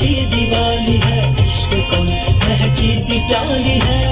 की दिवाली है इश्क कौन महकी सी प्याली है